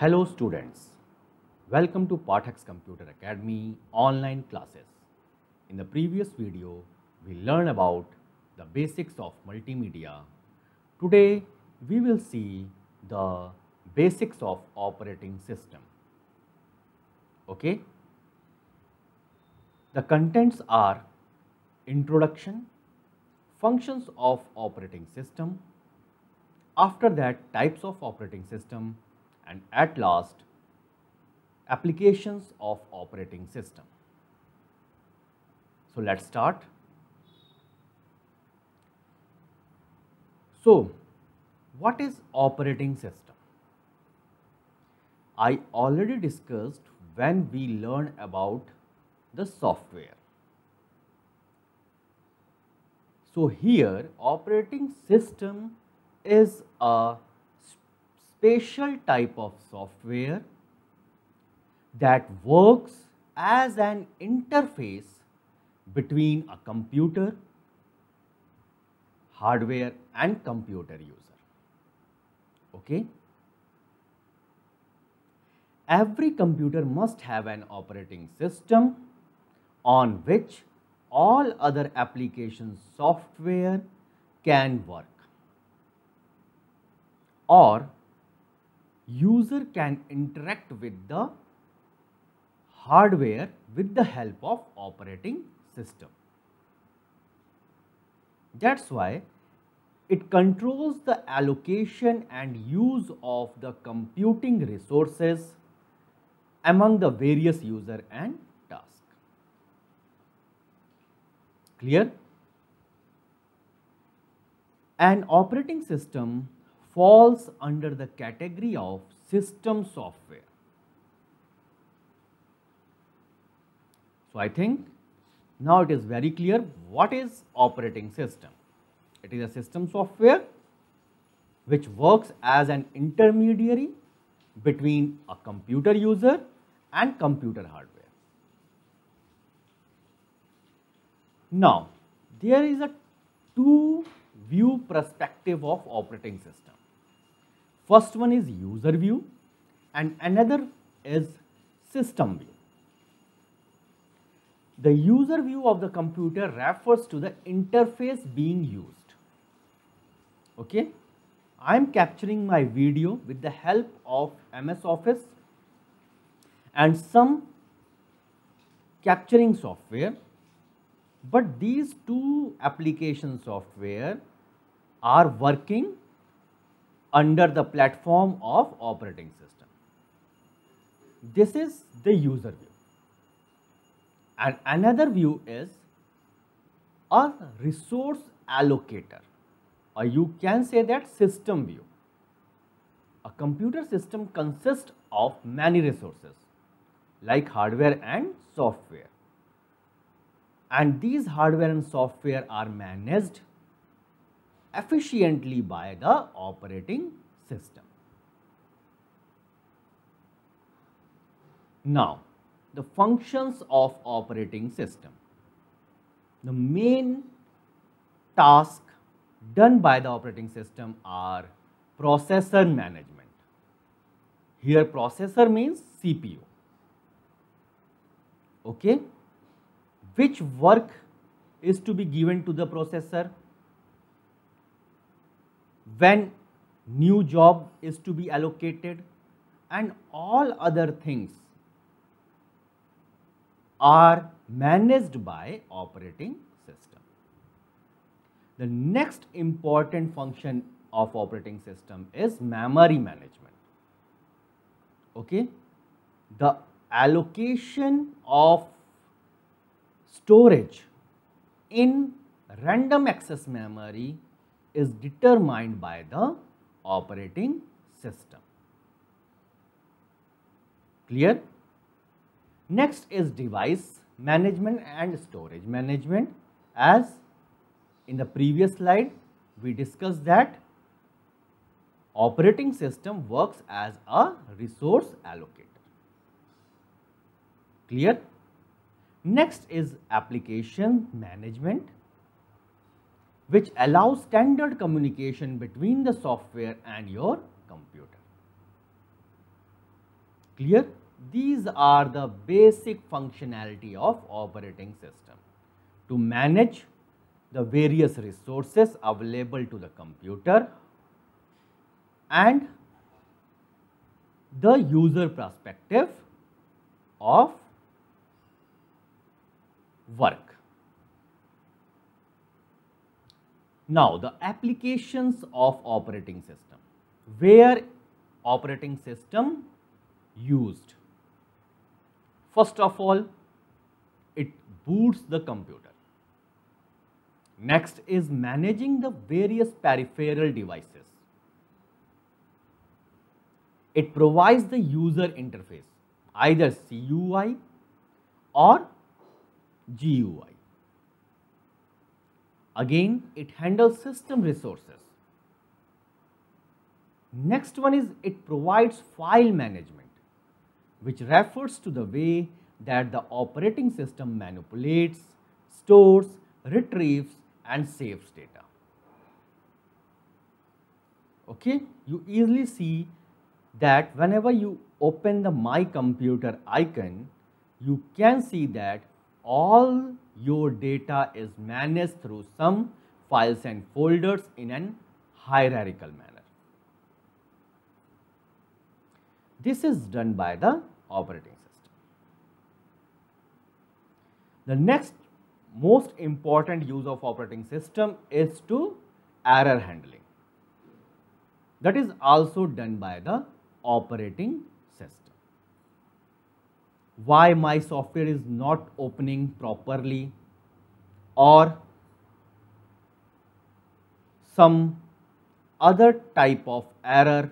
Hello students, welcome to Pathak's Computer Academy online classes. In the previous video, we learned about the basics of multimedia. Today, we will see the basics of operating system. Okay? The contents are introduction, functions of operating system, after that types of operating system and at last applications of operating system. So, let us start. So, what is operating system? I already discussed when we learn about the software. So, here operating system is a special type of software that works as an interface between a computer, hardware and computer user. Okay? Every computer must have an operating system on which all other application software can work or user can interact with the hardware with the help of operating system. That is why it controls the allocation and use of the computing resources among the various user and task. Clear? An operating system falls under the category of system software. So, I think now it is very clear what is operating system. It is a system software which works as an intermediary between a computer user and computer hardware. Now, there is a two view perspective of operating system. First one is user view and another is system view. The user view of the computer refers to the interface being used. Okay. I am capturing my video with the help of MS Office and some capturing software but these two application software are working under the platform of operating system. This is the user view. And another view is a resource allocator or you can say that system view. A computer system consists of many resources like hardware and software. And these hardware and software are managed efficiently by the operating system. Now, the functions of operating system. The main task done by the operating system are processor management. Here processor means CPU. Okay? Which work is to be given to the processor? When new job is to be allocated and all other things are managed by operating system. The next important function of operating system is memory management. Okay? The allocation of storage in random access memory is determined by the operating system. Clear? Next is device management and storage management as in the previous slide we discussed that operating system works as a resource allocator. Clear? Next is application management which allows standard communication between the software and your computer. Clear? These are the basic functionality of operating system to manage the various resources available to the computer and the user perspective of work. Now, the applications of operating system, where operating system used. First of all, it boots the computer. Next is managing the various peripheral devices. It provides the user interface, either CUI or GUI. Again, it handles system resources. Next one is it provides file management, which refers to the way that the operating system manipulates, stores, retrieves and saves data. Okay, you easily see that whenever you open the my computer icon, you can see that all your data is managed through some files and folders in an hierarchical manner. This is done by the operating system. The next most important use of operating system is to error handling. That is also done by the operating. Why my software is not opening properly or some other type of error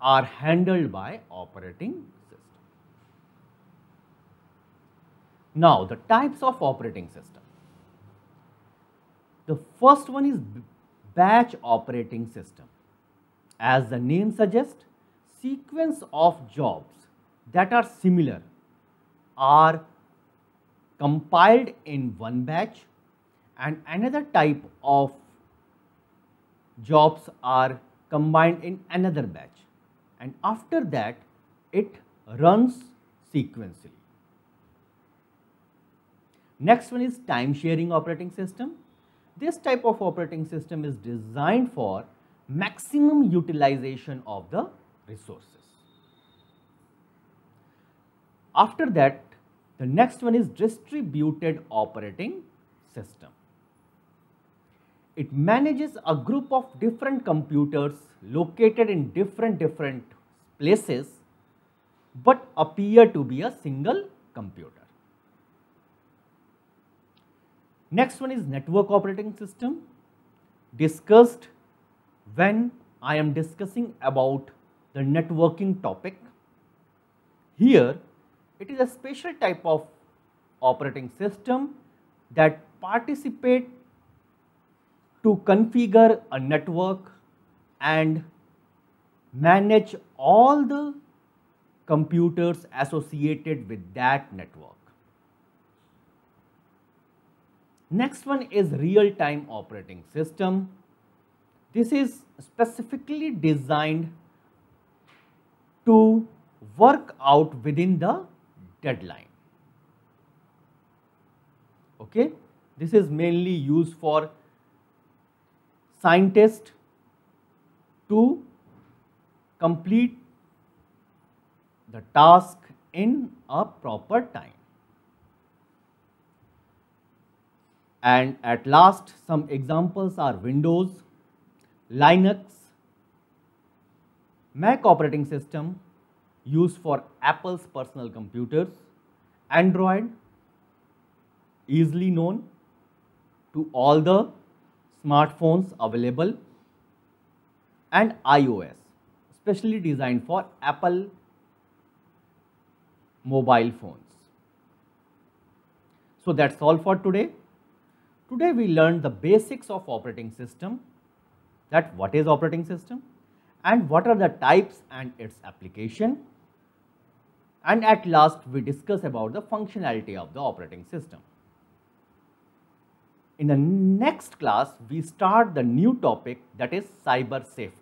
are handled by operating system. Now, the types of operating system. The first one is batch operating system. As the name suggests, sequence of jobs that are similar are compiled in one batch and another type of jobs are combined in another batch and after that it runs sequentially. Next one is time sharing operating system. This type of operating system is designed for maximum utilization of the resources. After that, the next one is distributed operating system. It manages a group of different computers located in different different places but appear to be a single computer. Next one is network operating system discussed when I am discussing about the networking topic. Here, it is a special type of operating system that participate to configure a network and manage all the computers associated with that network. Next one is real-time operating system this is specifically designed to work out within the deadline. Okay. This is mainly used for scientists to complete the task in a proper time. And at last some examples are Windows, Linux, Mac operating system used for Apple's personal computers, Android easily known to all the smartphones available and iOS specially designed for Apple mobile phones. So that's all for today. Today we learned the basics of operating system that what is operating system and what are the types and its application and at last we discuss about the functionality of the operating system. In the next class, we start the new topic that is cyber safety.